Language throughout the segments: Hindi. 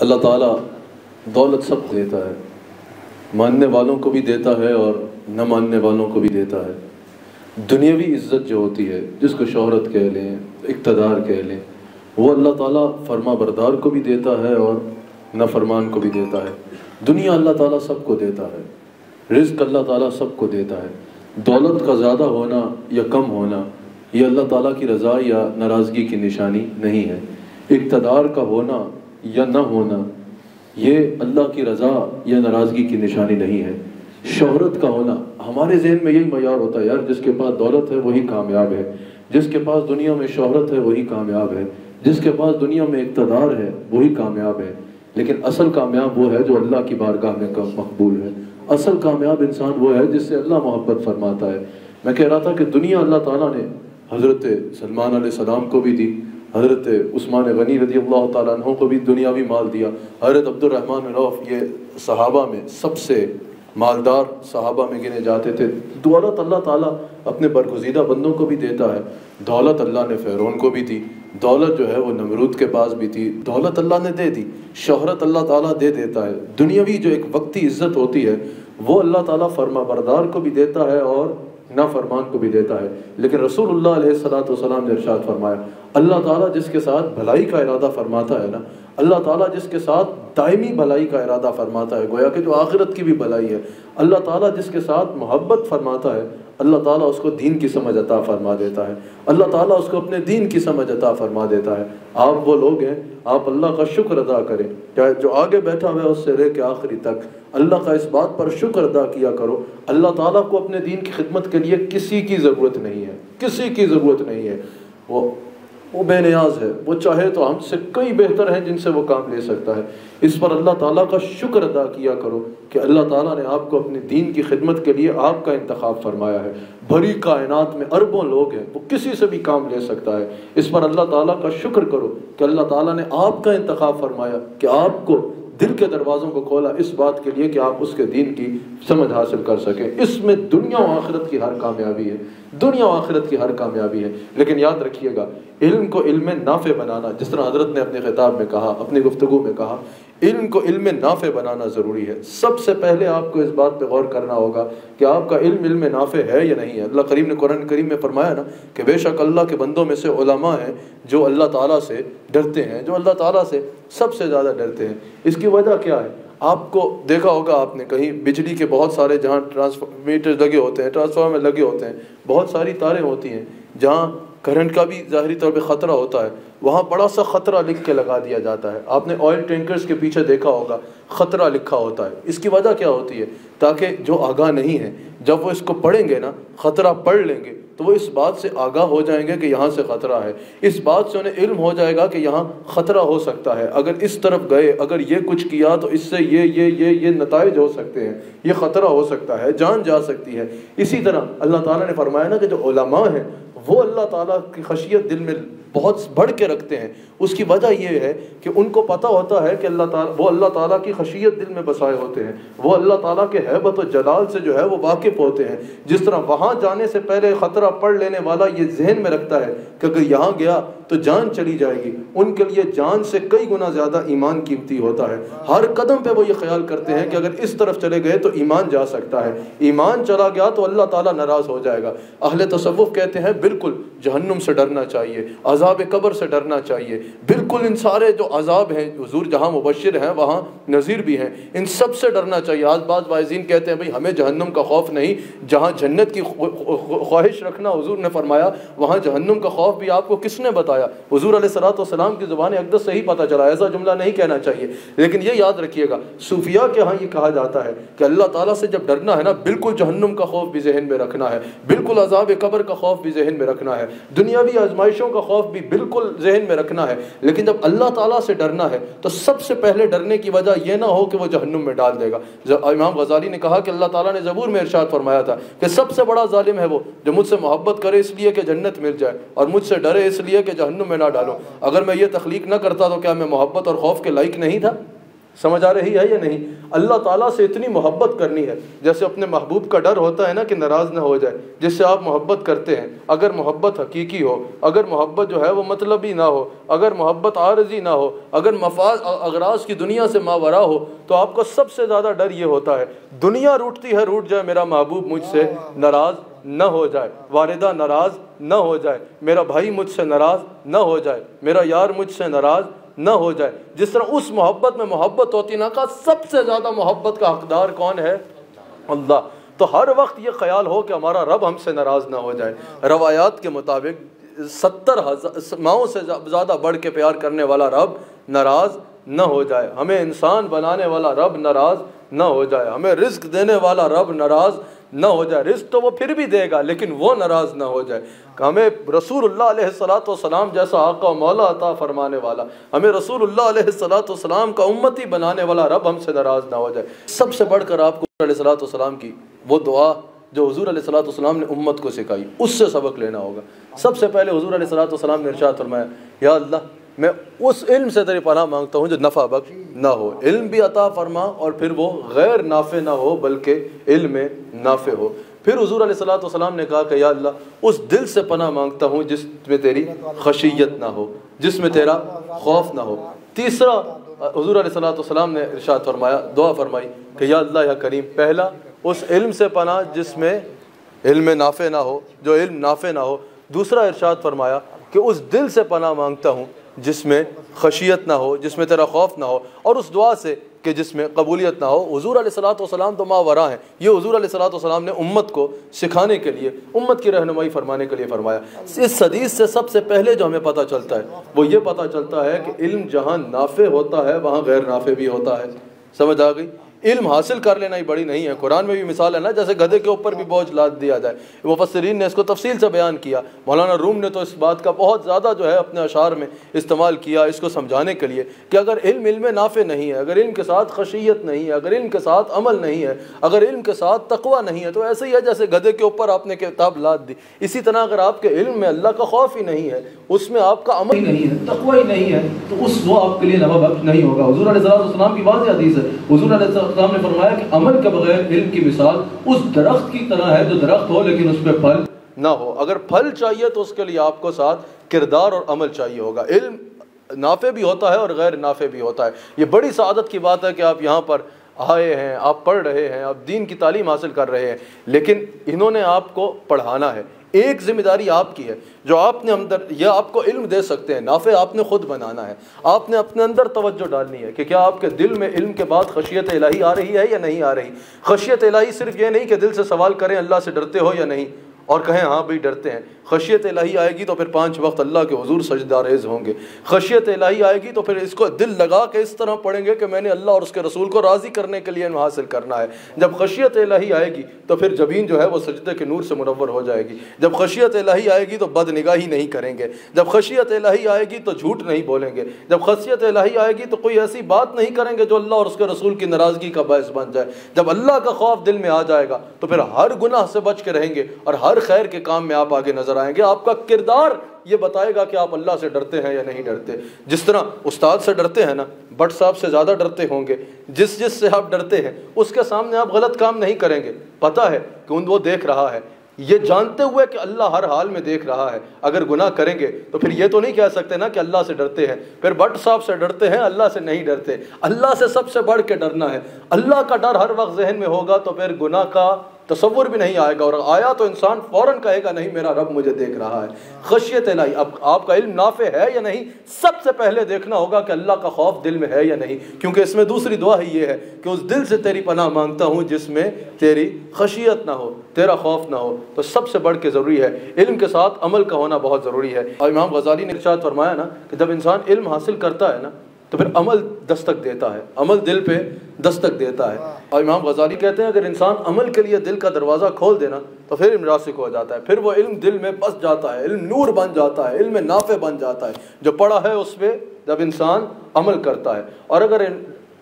अल्लाह ताला दौलत सब देता है। मानने वालों को भी देता है और न मानने वालों को भी देता है। दुनियावी इज़्ज़त जो होती है, जिसको शोहरत कह लें, इकतदार कह लें, वो अल्लाह ताला फरमा बरदार को भी देता है और न फरमान को भी देता है। दुनिया अल्लाह ताला सबको देता है। रिज्क अल्लाह ताला सबको देता है। दौलत का ज़्यादा होना या कम होना, ये अल्लाह ताला की रज़ा या नाराज़गी की निशानी नहीं है। इकतदार का होना या न होना, ये अल्लाह की रज़ा या नाराज़गी की निशानी नहीं है। शोहरत का होना, हमारे जहन में यही मैार होता है यार, जिसके पास दौलत है, वही कामयाब है। जिसके पास दुनिया में शोहरत है, वही कामयाब है। जिसके पास दुनिया में इकतदार है, वही कामयाब है। लेकिन असल कामयाब वो है जो अल्लाह की बारगाह में मकबूल है। असल कामयाब इंसान वो है जिससे अल्लाह मोहब्बत फरमाता है। मैं कह रहा था कि दुनिया अल्लाह ताला ने हज़रत सलमान सलाम को भी दी। हज़रत उस्मान गनी रदी अल्लाह तु को भी दुनियावी माल दिया। हज़रत अब्दुलरहमान रौफ़ ये सहाबा में सबसे मालदार सहाबा में गिने जाते थे। दौलत अल्लाह ताला अपने बरगुजीदा बंदों को भी देता है। दौलत अल्लाह ने फ़ेरोन को भी दी। दौलत जो है वो नमरूद के पास भी थी। दौलत अल्लाह ने दे दी। शहरत अल्लाह ताला दे देता है। दुनियावी जो एक वक्ती इज़्ज़त होती है, वो अल्लाह ताला फरमा बरदार को भी देता है और ना फरमान को भी देता है। लेकिन रसूल सलाम ने इरशाद फरमाया, अल्लाह ताला जिसके साथ भलाई का इरादा फरमाता है ना अल्लाह ताला जिसके साथ दायमी भलाई का इरादा फरमाता है, गोया कि जो आखिरत की भी भलाई है, अल्लाह ताला जिसके साथ मोहब्बत फरमाता है, अल्लाह ताला उसको दीन की समझ अता फरमा देता है। अल्लाह ताला उसको अपने दीन की समझ अता फरमा देता है। आप वो लोग हैं, आप अल्लाह का शुक्र अदा करें। चाहे जो आगे बैठा हुआ है, उससे रह के आखिरी तक अल्लाह का इस बात पर शुक्र अदा किया करो, अल्लाह ताला को अपने दीन की खिदमत के लिए किसी की ज़रूरत नहीं है, किसी की ज़रूरत नहीं है। वो वो बेनियाज है। वो चाहे तो हमसे कई बेहतर हैं जिनसे वो काम ले सकता है। इस पर अल्लाह ताला का शुक्र अदा किया करो कि अल्लाह ताला ने आपको अपने दीन की खिदमत के लिए आपका इंतखब फरमाया है। भरी कायनात में अरबों लोग हैं, वो किसी से भी काम ले सकता है। इस पर अल्लाह ताला का शुक्र करो कि अल्लाह ताला ने आपका इंतखब फरमाया कि आपको दिल के दरवाज़ों को खोला इस बात के लिए कि आप उसके दीन की समझ हासिल कर सकें। इसमें दुनिया और आखिरत की हर कामयाबी है। दुनिया और आखिरत की हर कामयाबी है। लेकिन याद रखिएगा, इल्म को इल्म नाफ़े बनाना, जिस तरह हज़रत ने अपने खिताब में कहा, अपनी गुफ्तु में कहा, इल्म को इल्म नाफ़े बनाना ज़रूरी है। सबसे पहले आपको इस बात पर गौर करना होगा कि आपका इल्म इल्म नाफ़े है या नहीं है। अल्लाह करीम ने कुरान करीम में फरमाया ना कि बेशक अल्लाह के बंदों में से हैं जो अल्लाह ताला से डरते हैं, जो अल्लाह ताला से सबसे ज़्यादा डरते हैं। इसकी वजह क्या है? आपको देखा होगा आपने कहीं बिजली के बहुत सारे जहाँ ट्रांसमीटर लगे होते हैं ट्रांसफार्मर लगे होते हैं, बहुत सारी तारें होती हैं, जहाँ करंट का भी ज़ाहरी तौर पे ख़तरा होता है, वहाँ बड़ा सा ख़तरा लिख के लगा दिया जाता है। आपने ऑयल टैंकर्स के पीछे देखा होगा, ख़तरा लिखा होता है। इसकी वजह क्या होती है? ताकि जो आगाह नहीं है, जब वो इसको पढ़ेंगे ना, ख़तरा पढ़ लेंगे तो वो इस बात से आगाह हो जाएँगे कि यहाँ से ख़तरा है। इस बात से उन्हें इल्म हो जाएगा कि यहाँ ख़तरा हो सकता है। अगर इस तरफ़ गए, अगर ये कुछ किया तो इससे ये ये ये ये नतज हो सकते हैं। ये ख़तरा हो सकता है, जान जा सकती है। इसी तरह अल्लाह ताला ने फरमाया ना कि जो हैं, वो अल्लाह ताला की खशियत दिल में बहुत बढ़ के रखते हैं। उसकी वजह यह है कि उनको पता होता है कि अल्लाह ताला, वो अल्लाह ताला की खशियत दिल में बसाए होते हैं। वो अल्लाह ताला के हैबत और जलाल से जो है वो वाकिफ़ होते हैं। जिस तरह वहाँ जाने से पहले ख़तरा पढ़ लेने वाला ये जहन में रखता है कि अगर यहाँ गया तो जान चली जाएगी। उनके लिए जान से कई गुना ज़्यादा ईमान कीमती होता है। हर कदम पर वो ये ख्याल करते हैं कि अगर इस तरफ़ चले गए तो ईमान जा सकता है। ईमान चला गया तो अल्लाह ताला नाराज़ हो जाएगा। अहले तसव्वुफ़ कहते हैं, बिल्कुल जहन्नुम से डरना चाहिए। अजाब कब्र से डरना चाहिए। बिल्कुल इन सारे जो अजाब हैं हजूर जहाँ मुबशर हैं, वहाँ नज़ीर भी हैं। इन सबसे डरना चाहिए। आज बाज वाजीन कहते हैं, भाई, हमें जहन्नुम का खौफ नहीं। जहाँ जन्नत की ख्वाहिश रखना हजूर ने फरमाया, वहाँ जहन्नुम का खौफ भी आपको किसने बताया? हजूर सलाम की ज़ुबान अकदस से ही पता चला। ऐसा जुमला नहीं कहना चाहिए। लेकिन ये याद रखिएगा, सूफिया के यहाँ ये कहा जाता है कि अल्लाह ताला से जब डरना है ना, बिल्कुल जहन्नुम का खौफ भी जहन में रखना है। बिल्कुल अजाब कब्र का खौफ भी जहन में रखना है। दुनियावी आजमाइशों का खौफ भी बिल्कुल जहन में रखना है। लेकिन जब अल्लाह ताला से डरना है तो सबसे पहले डरने की वजह यह ना हो कि वह जहन्नुम में डाल देगा। इमाम गजाली ने कहा कि अल्लाह ताला ने ज़बूर में इरशाद फरमाया था कि सबसे बड़ा जालिम है वो, जो मुझसे मोहब्बत करे इसलिए कि जन्नत मिल जाए, और मुझसे डरे इसलिए कि जहन्नुम में ना डालो। अगर मैं ये तख्लीक ना करता तो क्या मैं मोहब्बत और खौफ के लायक नहीं था? समझ आ रही है या नहीं? अल्लाह ताला से इतनी मोहब्बत करनी है। जैसे अपने महबूब का डर होता है ना कि नाराज़ ना हो जाए, जिससे आप मोहब्बत करते हैं। अगर मोहब्बत हकीकी हो, अगर मोहब्बत जो है वो मतलब ही ना हो, अगर मोहब्बत आरजी ना हो, अगर मफाज अगराज की दुनिया से मावरा हो तो आपको सबसे ज़्यादा डर ये होता है, दुनिया रूटती है रूट जाए मेरा महबूब मुझसे नाराज़ न हो जाए, वारिदा नाराज़ न हो जाए, मेरा भाई मुझसे नाराज़ न हो जाए, मेरा यार मुझसे नाराज़ न हो जाए। जिस तरह उस मोहब्बत में मोहब्बत होती ना का सबसे ज़्यादा मोहब्बत का हकदार कौन है? अल्लाह। तो हर वक्त ये ख्याल हो कि हमारा रब हमसे नाराज़ ना हो जाए। रवायात के मुताबिक सत्तर हज़ार माओ से ज़्यादा बढ़ के प्यार करने वाला रब नाराज़ न हो जाए। हमें इंसान बनाने वाला रब नाराज़ न हो जाए। हमें रिस्क देने वाला रब नाराज़ न हो जाए रिस्क तो वो फिर भी देगा, लेकिन वो नाराज़ ना हो जाए। हमें रसूल सलाम जैसा आका मौला अता फरमाने वाला, हमें रसूल सलाम का उम्मती बनाने वाला रब हमसे नाराज़ ना हो जाए। सबसे बढ़कर आपको सलाम की वो दुआ, जो हजूर सलाम ने उम्मत को सिखाई, उससे सबक लेना होगा। सबसे पहले हजूर सलाम ने इरशाद फरमाया, या अल्लाह मैं उस इल्म से तेरी पनाह माँगता हूँ जो नफ़ा बख्श ना हो। इल्म भी अता फरमा और फिर वो गैर नाफे ना हो, बल्कि इल्म नाफे हो। फिर हजूर सलाम ने कहा कि या अल्लाह, उस दिल से पनाह माँगता हूँ जिसमें तेरी खशियत ना हो, जिसमें तेरा खौफ ना हो। तीसरा, हजूर सलाम ने इरशाद फरमाया, दुआ फरमाई कि या अल्लाह, या करीम, पहला, उस इल्म से पना जिसमें इल्म नाफे ना हो, जो इल्म नाफे ना हो। दूसरा इरशाद फरमाया कि उस दिल से पना माँगता हूँ जिसमें खशियत ना हो, जिसमें तेरा खौफ ना हो, और उस दुआ से कि जिसमें कबूलियत ना हो, हजूर सलाम तो मावरा हैं। ये हजूर सलाम ने उम्मत को सिखाने के लिए, उम्मत की रहनुमाई फरमाने के लिए फरमाया। इस सदीस से सबसे पहले जो हमें पता चलता है, वो ये पता चलता है कि इल्म जहाँ नाफे होता है, वहाँ गैर नाफे भी होता है। समझ आ गई? इल्म हासिल कर लेना ही बड़ी नहीं है। कुरान में भी मिसाल है ना, जैसे गधे के ऊपर भी बोझ लाद दिया जाए। मुफसरीन ने इसको तफसील से बयान किया। मौलाना रूम ने तो इस बात का बहुत ज़्यादा जो है अपने अशार में इस्तेमाल किया इसको समझाने के लिए कि अगर इल्म इल्म नाफे नहीं है, अगर इल्म के साथ खशियत नहीं है, अगर इल्म के साथ अमल नहीं है, अगर इल्म के साथ तकवा नहीं है तो ऐसे ही है जैसे गधे के ऊपर आपने किताब लाद दी। इसी तरह अगर आपके इल्म में अल्लाह का खौफ ही नहीं है, उसमें आपका अमल ही नहीं है, तकवा ही नहीं है तो उस वो आपके लिए नहीं होगा। हजूर की वाज हदीस है। ने फरमाया कि अमल के बगैर इल्म की मिसाल उस दरख्त की तरह है जो दरख्त हो, लेकिन उस पर फल ना हो। अगर फल चाहिए तो उसके लिए आपको साथ किरदार और अमल चाहिए होगा। इल्म नाफे भी होता है और गैर नाफे भी होता है। ये बड़ी सादत की बात है कि आप यहाँ पर आए हैं, आप पढ़ रहे हैं, आप दीन की तालीम हासिल कर रहे हैं, लेकिन इन्होंने आपको पढ़ाना है। एक ज़िम्मेदारी आपकी है, जो आपने अंदर यह आपको इल्म दे सकते हैं नाफे आपने खुद बनाना है। आपने अपने अंदर तवज्जो डालनी है कि क्या आपके दिल में इल्म के बाद खशियत इलाही आ रही है या नहीं आ रही? खशियत इलाही सिर्फ़ ये नहीं कि दिल से सवाल करें, अल्लाह से डरते हो या नहीं। और कहें हाँ भाई, डरते हैं। खशियत इलाही आएगी तो फिर पाँच वक्त अल्लाह के हजूर सजदारेज होंगे। खशियत इलाही आएगी तो फिर इसको दिल लगा के इस तरह पढ़ेंगे कि मैंने अल्लाह और उसके रसूल को राज़ी करने के लिए हासिल करना है। जब खशियत इलाही आएगी तो फिर जबीन जो है वो सजदे के नूर से मुनवर हो जाएगी। जब खशियत इलाही आएगी तो बद निगाही नहीं करेंगे। जब खशियत इलाही आएगी तो झूठ नहीं बोलेंगे। जब खशियत इलाही आएगी तो कोई ऐसी बात नहीं करेंगे जो अल्लाह और उसके रसूल की नाराज़गी का बायस बन जाए। जब अल्लाह का खौफ दिल में आ जाएगा तो फिर हर गुनाह से बच के रहेंगे और हर खैर के काम में आप आगे नज़र आएँगे। आपका किरदार ये बताएगा कि आप अल्लाह से डरते हैं या नहीं डरते। जिस तरह उस्ताद से डरते हैं ना बट साहब से ज़्यादा डरते होंगे। जिस जिस से आप डरते हैं, उसके सामने आप गलत काम नहीं करेंगे। पता है कि उन वो देख रहा है। ये जानते हुए कि अल्लाह हर हाल में देख रहा है। अगर गुनाह करेंगे तो फिर ये तो नहीं कह सकते ना कि अल्लाह से डरते हैं। फिर बट साहब से डरते हैं, अल्लाह से नहीं डरते। अल्लाह से सबसे बढ़ के डरना है। अल्लाह का डर हर वक्त जहन में होगा तो फिर गुनाह का तस्वुर भी नहीं आएगा और आया तो इंसान फ़ौरन कहेगा, नहीं, मेरा रब मुझे देख रहा है। खशियत लाई अब आपका इल्म नाफे है या नहीं? सबसे पहले देखना होगा कि अल्लाह का खौफ दिल में है या नहीं। क्योंकि इसमें दूसरी दुआ ही ये है कि उस दिल से तेरी पनाह माँगता हूँ जिसमें तेरी खशियत ना हो, तेरा खौफ ना हो। तो सबसे बढ़ के ज़रूरी है, इल्म के साथ अमल का होना बहुत ज़रूरी है। और इमाम गजाली ने इर्शाद फरमाया ना कि जब इंसान इल्म हासिल करता है ना तो फिर अमल दस्तक देता है अमल दिल पे दस्तक देता है। और इमाम गजाली कहते हैं अगर इंसान अमल के लिए दिल का दरवाज़ा खोल देना तो फिर इमरासिक हो जाता है। फिर वो इल्म दिल में बस जाता है इल्म नूर बन जाता है इल्म नाफे बन जाता है। जो पढ़ा है उस पर जब इंसान अमल करता है। और अगर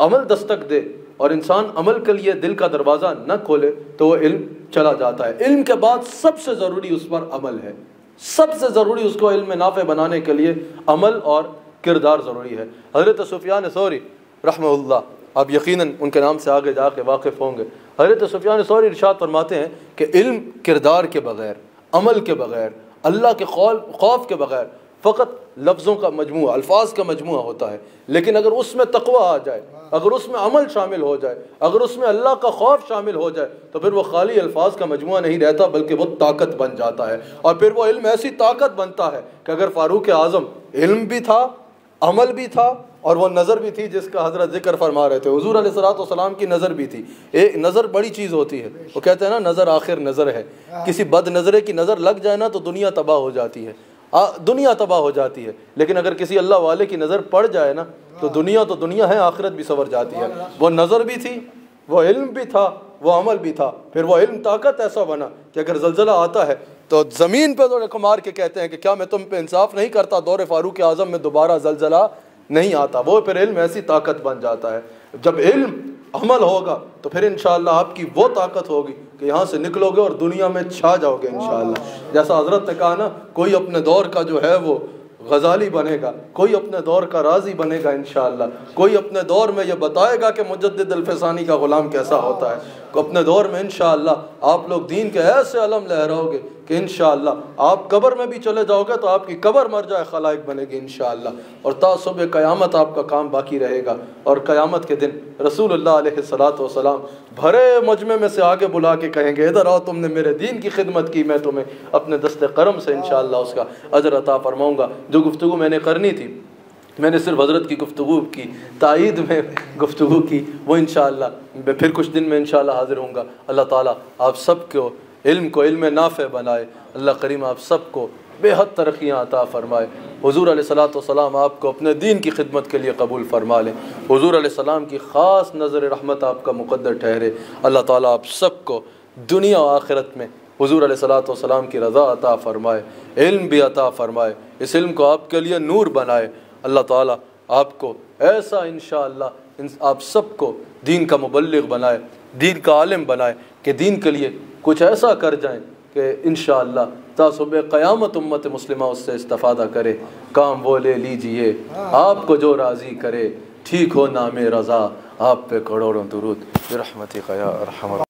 अमल दस्तक दे और इंसान अमल के लिए दिल का दरवाज़ा न खोले तो वो इल्म चला जाता है। इल्म के बाद सबसे ज़रूरी उस पर अमल है। सबसे ज़रूरी उसको इल्म नाफे बनाने के लिए अमल और किरदार ज़रूरी है। हज़रत सुफियान, सौरी रहमल्ला आप यकीनन उनके नाम से आगे जाके वाकिफ़ होंगे। हज़रत सुफियान, सौरी, इरशाद फरमाते हैं कि इल्म किरदार के बग़ैर, अमल के बग़ैर, अल्लाह के खौफ के बग़ैर फ़कत लफ्ज़ों का मजमू अल्फाज का मजमू होता है। लेकिन अगर उसमें तकवा आ जाए, अगर उसमें अमल शामिल हो जाए, अगर उसमें अल्लाह का खौफ शामिल हो जाए तो फिर वो खाली अल्फाज का मजमू नहीं रहता, बल्कि वो ताकत बन जाता है। और फिर वो इल्म ऐसी ताकत बनता है कि अगर फ़ारूक आज़म इल्म भी था अमल भी था और वो नज़र भी थी जिसका हज़रत ज़िक्र फरमा रहे थे। हजूर सलाम की नज़र भी थी। एक नज़र बड़ी चीज़ होती है। वो कहते हैं ना नज़र आखिर नज़र है। किसी बद नज़रे की नज़र लग जाए ना तो दुनिया तबाह हो जाती है। आ, दुनिया तबाह हो जाती है। लेकिन अगर किसी अल्लाह वाले की नज़र पड़ जाए ना तो दुनिया तो दुनिया है आखिरत भी सवर जाती है। वो नज़र भी थी वो इल्म भी था वो अमल भी था। फिर वो इल्म ताकत ऐसा बना कि अगर जलजला आता है तो ज़मीन पर तो मार के कहते हैं कि क्या मैं तुम पे इंसाफ नहीं करता? दौरे फारूक आज़म में दोबारा जलजला नहीं आता। वो फिर इल्म ऐसी ताकत बन जाता है। जब इल्म अमल होगा तो फिर इन आपकी वो ताकत होगी कि यहाँ से निकलोगे और दुनिया में छा जाओगे इन जैसा हज़रत ने कहा ना, कोई अपने दौर का जो है वो गजाली बनेगा, कोई अपने दौर का राज़ी बनेगा इन कोई अपने दौर में ये बताएगा कि मुजद अल्फसानी का ग़ुलाम कैसा होता है। अपने दौर में इन आप लोग दीन के ऐसे अलम लहराओगे कि इन आप कबर में भी चले जाओगे तो आपकी कबर मर जाए, खलाइक बनेगी इन और तासुब क़यामत आपका काम बाकी रहेगा। और क़यामत के दिन रसूल सलाम भरे मजमे में से आगे बुला के कहेंगे, इधर आओ, तुमने मेरे दीन की खिदमत की, मैं तुम्हें अपने दस्त करम से इन उसका अजर अता फरमाऊँगा। जो गुफ्तु मैंने करनी थी मैंने सिर्फ़ हज़रत की गुफ्तु की तइद में गुफ्तु की, वो इन फिर कुछ दिन में इन हाज़िर हूँगा अल्लाह ताली आप सबको इल्म को इल्म नाफ़ बनाए। अल्लाह करीम आप सबको बेहद तरक्याँ अता फ़रमाए। हजूर सलाम आपको अपने दीन की खिदमत के लिए कबूल फ़रमा लें। हजूर सलाम की ख़ास नज़र रहमत आपका मुकदर ठहरे। अल्लाह ताला आप सबको दुनिया और आखिरत में हजूर सलाम की रज़ा अता फ़रमाए। इल्म भी अता फ़रमाए। इस इल्म को आपके लिए नूर बनाए। अल्लाह ताला आपको ऐसा इन आप सबको दीन का मुबलग बनाए, दीन का आलिम बनाए कि दीन के लिए कुछ ऐसा कर जाएँ कि इन तासुब क़यामत उम्मत मुस्लिमा उससे इस्तफ़ादा करे। काम वो ले लीजिए, आपको जो राज़ी करे, ठीक हो नाम रज़ा। आप पे करोड़ों दुरूद। रहमत